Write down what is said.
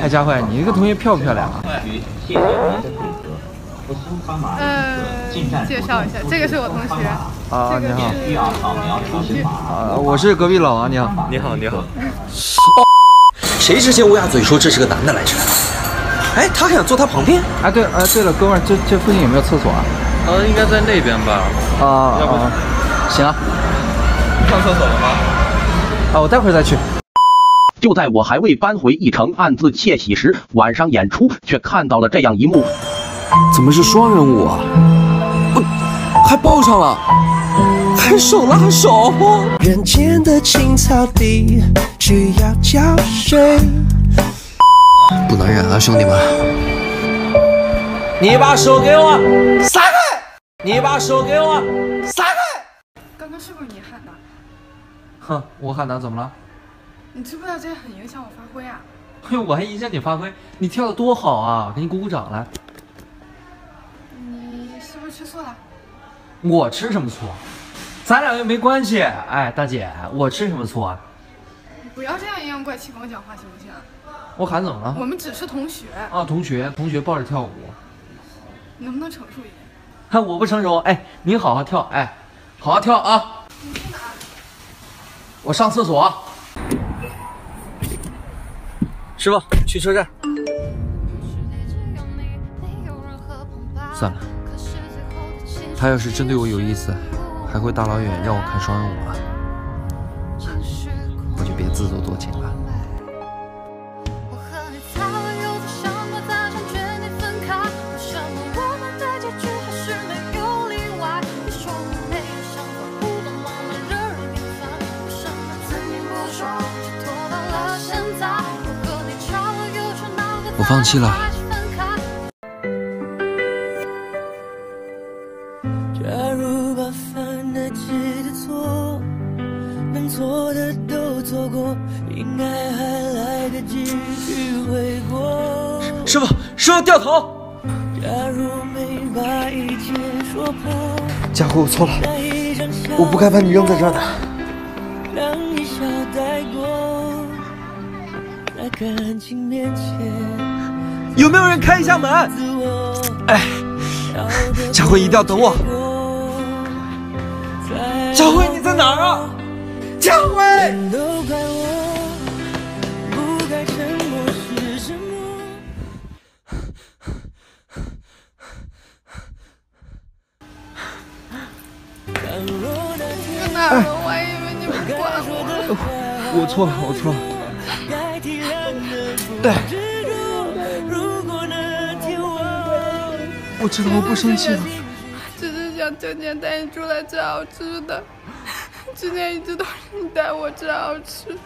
哎，佳慧，你这个同学漂不漂亮啊？呃，介绍一下，这个是我同学。啊，你好。需要扫描出行啊，我是隔壁老王，你好。你好，你好。谁之前乌鸦嘴说这是个男的来着？哎，他还想坐他旁边？哎，对，哎，对了，哥们儿，这这附近有没有厕所啊？呃，应该在那边吧。啊，要不行啊。上厕所了吗？啊，我待会儿再去。就在我还未搬回一城暗自窃喜时，晚上演出却看到了这样一幕。怎么是双人舞啊？不，还抱上了，还手拉手。人间的青草地需要浇水。不能忍了，兄弟们！你把手给我撒开！你把手给我撒开！刚刚是不是你喊的？哼，我喊的怎么了？你知不知道这很影响我发挥啊？哎呦，我还影响你发挥？你跳的多好啊！给你鼓鼓掌来。你是不是吃醋了？我吃什么醋？咱俩又没关系。哎，大姐，我吃什么醋啊？你不要这样阴阳怪气跟我讲话，行不行？我喊怎么了？我们只是同学。啊，同学，同学抱着跳舞。你能不能成熟一点？哈，我不成熟。哎，你好好跳，哎，好好跳啊！你去哪？我上厕所。师傅，去车站。算了，他要是真对我有意思，还会大老远让我看双人舞啊？我就别自作多情了。我放弃了。假如把犯的记得错，能做的都做过，应该还来得及去悔过。师傅，师傅掉头。假如没把一切说破，佳慧，我错了，我不该把你扔在这儿的。让一笑带过，在感情面前。有没有人开一下门？哎，佳慧一定要等我。佳慧你在哪儿啊？佳慧！在哪儿？我还以为你不管我。我错了，我错了。对。我知道我不生气了，只是想今天带你出来吃好吃的。之前一直都是你带我吃好吃的。